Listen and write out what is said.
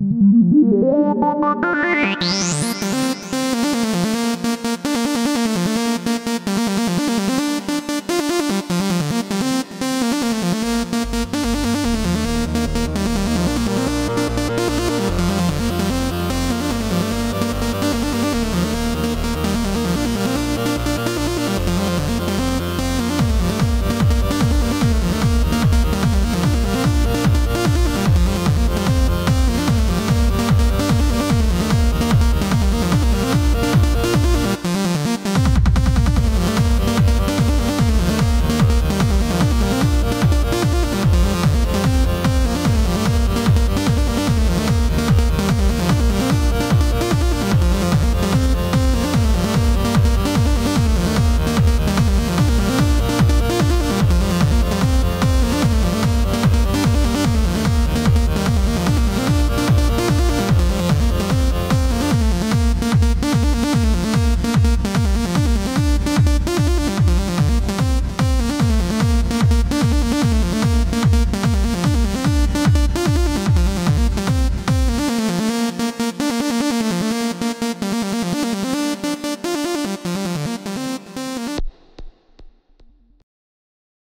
Bye.